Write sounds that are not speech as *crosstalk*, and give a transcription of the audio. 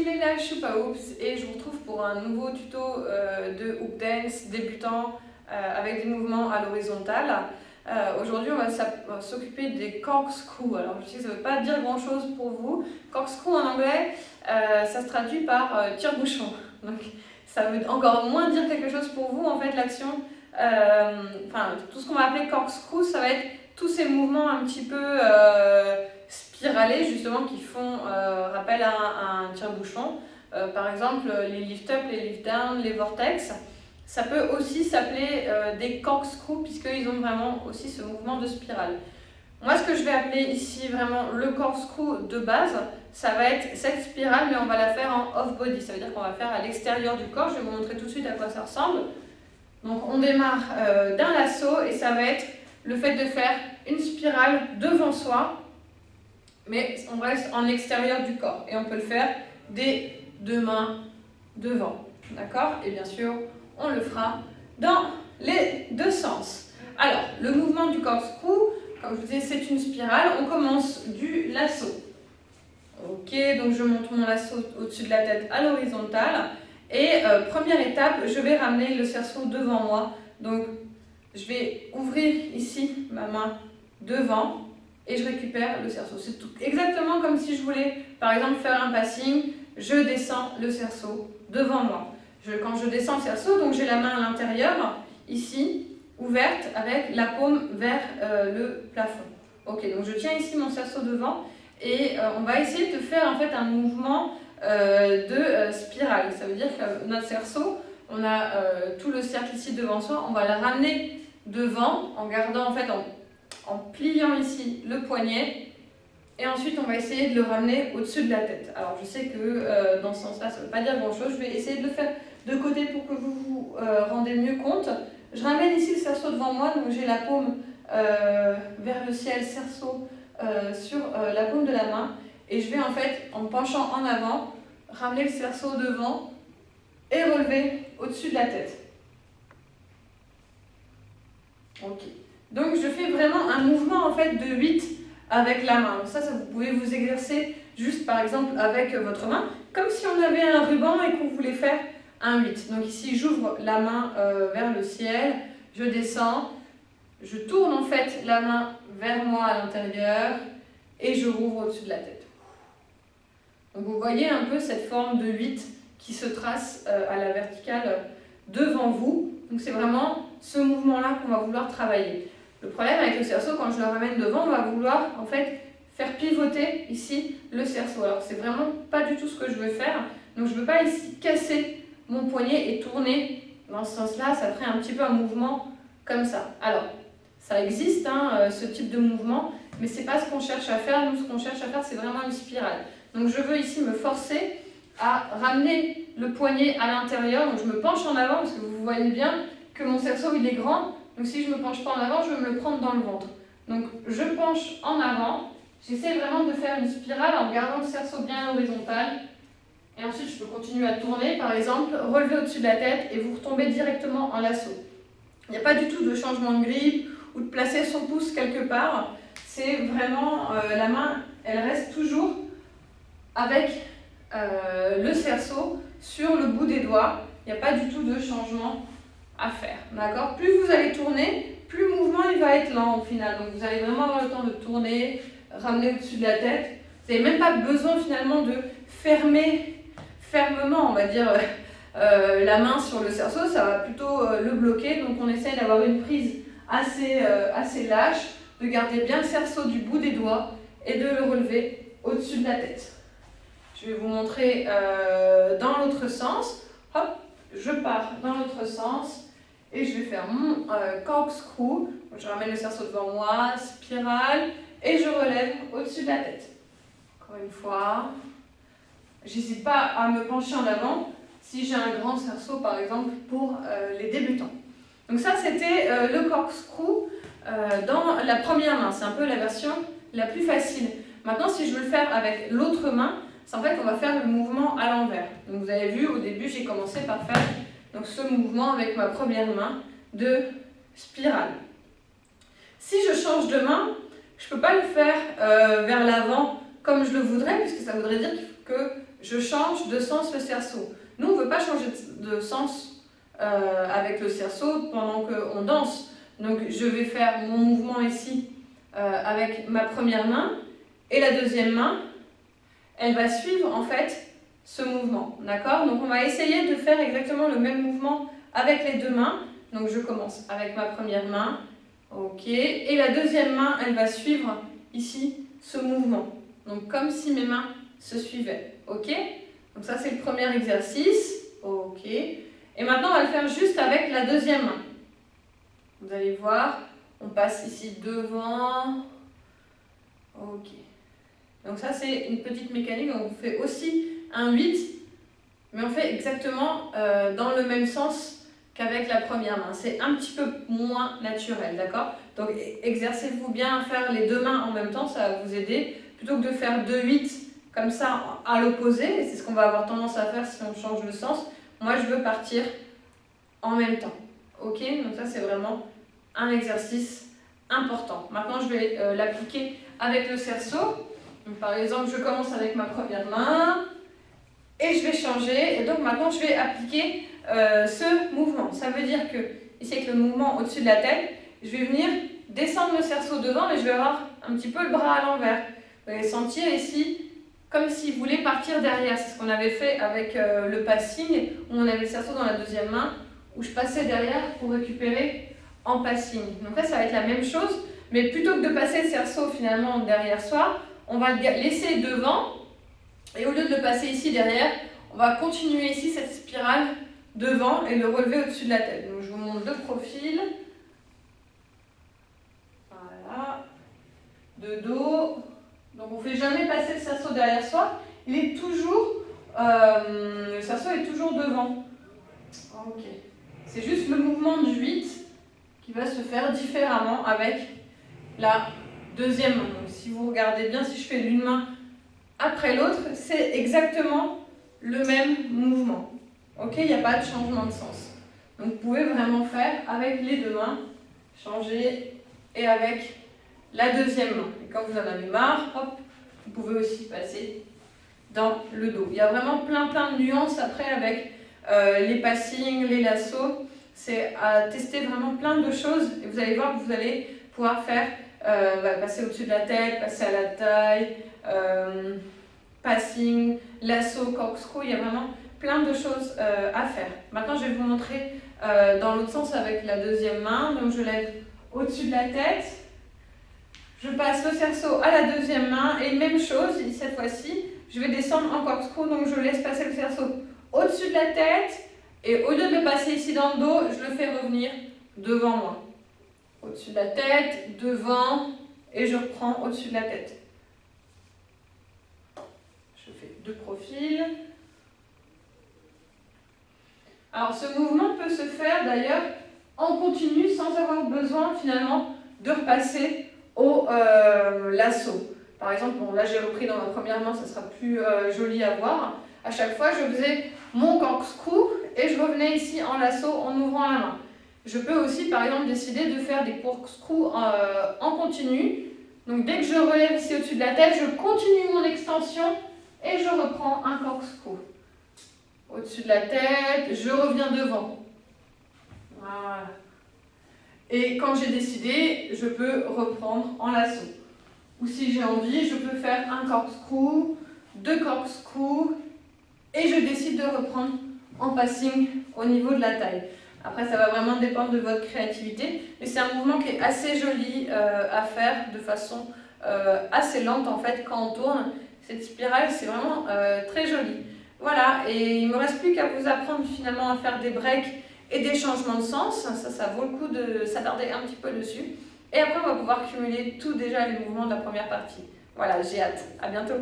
ici Leila Choupa Oops et je vous retrouve pour un nouveau tuto euh, de Hoop Dance débutant euh, avec des mouvements à l'horizontale. Euh, aujourd'hui on va s'occuper des corkscrew. Alors je sais que ça ne veut pas dire grand chose pour vous. Corkscrew en anglais ça se traduit par tire-bouchon. *laughs* Donc ça veut encore moins dire quelque chose pour vous en fait l'action. Enfin tout ce qu'on va appeler corkscrew ça va être tous ces mouvements un petit peu spiralés justement qui font euh, rappel à un, tire-bouchon. Euh, par exemple, les lift-up, les lift-down, les vortex. Ça peut aussi s'appeler euh, des corkscrews puisqu'ils ont vraiment aussi ce mouvement de spirale. Moi, ce que je vais appeler ici vraiment le corkscrew de base, ça va être cette spirale, mais on va la faire en off-body. Ça veut dire qu'on va faire à l'extérieur du corps. Je vais vous montrer tout de suite à quoi ça ressemble. Donc, on démarre d'un lasso et ça va être le fait de faire une spirale devant soi mais on reste en extérieur du corps et on peut le faire des deux mains devant. D'accord? Et bien sûr, on le fera dans les deux sens. Alors, le mouvement du corkscrew, comme je vous disais, c'est une spirale. On commence du lasso. Ok, donc je monte mon lasso au-dessus de la tête à l'horizontale. Et euh, première étape, je vais ramener le cerceau devant moi. Donc, je vais ouvrir ici ma main devant et je récupère le cerceau. C'est exactement comme si je voulais, par exemple, faire un passing, je descends le cerceau devant moi. Quand je descends le cerceau, donc j'ai la main à l'intérieur, ici, ouverte, avec la paume vers euh, le plafond. Ok, donc je tiens ici mon cerceau devant et euh, on va essayer de faire en fait un mouvement euh, de spirale. Ça veut dire que notre cerceau, on a tout le cercle ici devant soi, on va le ramener devant en gardant en fait en en pliant ici le poignet. Et ensuite, on va essayer de le ramener au-dessus de la tête. Alors, je sais que euh, dans ce sens-là, ça ne veut pas dire grand-chose. Je vais essayer de le faire de côté pour que vous vous euh, rendez mieux compte. Je ramène ici le cerceau devant moi, donc j'ai la paume euh, vers le ciel, cerceau sur la paume de la main. Et je vais en fait, en penchant en avant, ramener le cerceau devant et relever au-dessus de la tête. Ok. Donc je fais vraiment un mouvement en fait de 8 avec la main. ça, vous pouvez vous exercer juste par exemple avec votre main, comme si on avait un ruban et qu'on voulait faire un 8. Donc ici, j'ouvre la main euh, vers le ciel, je descends, je tourne en fait la main vers moi à l'intérieur et je rouvre au-dessus de la tête. Donc vous voyez un peu cette forme de 8 qui se trace euh, à la verticale devant vous. Donc c'est vraiment ce mouvement-là qu'on va vouloir travailler. Le problème avec le cerceau, quand je le ramène devant, on va vouloir en fait faire pivoter ici le cerceau. Alors c'est vraiment pas du tout ce que je veux faire. Donc je veux pas ici casser mon poignet et tourner dans ce sens-là. Ça ferait un petit peu un mouvement comme ça. Alors ça existe hein, euh, ce type de mouvement, mais c'est pas ce qu'on cherche à faire. Nous ce qu'on cherche à faire c'est vraiment une spirale. Donc je veux ici me forcer à ramener le poignet à l'intérieur. Donc je me penche en avant parce que vous voyez bien que mon cerceau il est grand donc si je ne me penche pas en avant, je vais me le prendre dans le ventre. Donc je penche en avant, j'essaie vraiment de faire une spirale en gardant le cerceau bien horizontal. Et ensuite je peux continuer à tourner, par exemple, relever au-dessus de la tête et vous retomber directement en lasso. Il n'y a pas du tout de changement de grip ou de placer son pouce quelque part. C'est vraiment euh, la main, elle reste toujours avec euh, le cerceau sur le bout des doigts. Il n'y a pas du tout de changement à faire. D'accord? Plus vous allez tourner, plus le mouvement il va être lent au final. Donc vous allez vraiment avoir le temps de tourner, ramener au-dessus de la tête. Vous n'avez même pas besoin finalement de fermer fermement, on va dire, euh, la main sur le cerceau. Ça va plutôt euh, le bloquer. Donc on essaye d'avoir une prise assez, euh, assez lâche, de garder bien le cerceau du bout des doigts et de le relever au-dessus de la tête. Je vais vous montrer dans l'autre sens. Hop, je pars dans l'autre sens et je vais faire mon euh, corkscrew. Je ramène le cerceau devant moi, spirale, et je relève au-dessus de la tête. Encore une fois. J'hésite pas à me pencher en avant si j'ai un grand cerceau, par exemple, pour euh, les débutants. Donc ça, c'était euh, le corkscrew dans la première main. C'est un peu la version la plus facile. Maintenant, si je veux le faire avec l'autre main, c'est en fait qu'on va faire le mouvement à l'envers. Donc vous avez vu, au début, j'ai commencé par faire donc ce mouvement avec ma première main de spirale. Si je change de main, je ne peux pas le faire euh, vers l'avant comme je le voudrais, puisque ça voudrait dire que je change de sens le cerceau. Nous, on ne veut pas changer de sens euh, avec le cerceau pendant qu'on danse. Donc, je vais faire mon mouvement ici euh, avec ma première main et la deuxième main, elle va suivre en fait ce mouvement. D'accord? Donc, on va essayer de faire exactement le même mouvement avec les deux mains. Donc, je commence avec ma première main. Ok. Et la deuxième main, elle va suivre ici ce mouvement. Donc, comme si mes mains se suivaient. Ok? Donc, ça, c'est le premier exercice. Ok. Et maintenant, on va le faire juste avec la deuxième main. Vous allez voir, on passe ici devant. Ok. Donc ça, c'est une petite mécanique. On fait aussi un 8, mais on fait exactement euh, dans le même sens qu'avec la première main. C'est un petit peu moins naturel, d'accord? Donc exercez-vous bien à faire les deux mains en même temps, ça va vous aider. Plutôt que de faire deux 8 comme ça à l'opposé, c'est ce qu'on va avoir tendance à faire si on change le sens. Moi, je veux partir en même temps. Ok? Donc ça, c'est vraiment un exercice important. Maintenant, je vais euh, l'appliquer avec le cerceau. par exemple, je commence avec ma première main et je vais changer. Et donc maintenant, je vais appliquer euh, ce mouvement. Ça veut dire que, ici avec le mouvement au-dessus de la tête, je vais venir descendre le cerceau devant, mais je vais avoir un petit peu le bras à l'envers. Vous allez sentir ici comme si vous voulez partir derrière. C'est ce qu'on avait fait avec euh, le passing, où on avait le cerceau dans la deuxième main, où je passais derrière pour récupérer en passing. Donc là, ça va être la même chose, mais plutôt que de passer le cerceau finalement derrière soi, on va le laisser devant, et au lieu de le passer ici derrière, on va continuer ici cette spirale devant et le relever au-dessus de la tête. Donc je vous montre deux profils. Voilà. De dos. Donc on ne fait jamais passer le cerceau derrière soi. Il est toujours, euh, le cerceau est toujours devant. Ok. C'est juste le mouvement du 8 qui va se faire différemment avec la deuxième. Donc si vous regardez bien, si je fais l'une main après l'autre, c'est exactement le même mouvement. Ok, il n'y a pas de changement de sens. Donc vous pouvez vraiment faire avec les deux mains, changer et avec la deuxième main. Et quand vous en avez marre, hop, vous pouvez aussi passer dans le dos. Il y a vraiment plein plein de nuances après avec euh, les passings, les lassos. C'est à tester vraiment plein de choses et vous allez voir que vous allez pouvoir faire euh, bah, passer au-dessus de la tête, passer à la taille, euh, passing, lasso, corkscrew. Il y a vraiment plein de choses à faire. Maintenant, je vais vous montrer dans l'autre sens avec la deuxième main. Donc, je lève au-dessus de la tête je passe le cerceau à la deuxième main et même chose, cette fois-ci, je vais descendre en corkscrew, donc je laisse passer le cerceau au-dessus de la tête et au lieu de le passer ici dans le dos, je le fais revenir devant moi. Au-dessus de la tête, devant et je reprends au-dessus de la tête. Deux profils. Alors ce mouvement peut se faire d'ailleurs en continu sans avoir besoin finalement de repasser au euh, lasso. Par exemple, bon, là j'ai repris dans ma première main, ça sera plus euh, joli à voir. À chaque fois, je faisais mon corkscrew et je revenais ici en lasso en ouvrant la main. Je peux aussi, par exemple, décider de faire des corkscrews euh, en continu. Donc dès que je relève ici au-dessus de la tête, je continue mon extension et je reprends un corkscrew. Au-dessus de la tête, je reviens devant. Voilà. Et quand j'ai décidé, je peux reprendre en lasso. Ou si j'ai envie, je peux faire un corkscrew, deux corkscrews, et je décide de reprendre en passing au niveau de la taille. Après, ça va vraiment dépendre de votre créativité, mais c'est un mouvement qui est assez joli euh, à faire de façon euh, assez lente en fait quand on tourne. Cette spirale, c'est vraiment euh, très joli. Voilà, et il ne me reste plus qu'à vous apprendre finalement à faire des breaks et des changements de sens. Ça, ça vaut le coup de s'attarder un petit peu dessus. Et après, on va pouvoir cumuler tout déjà les mouvements de la première partie. Voilà, j'ai hâte. À bientôt.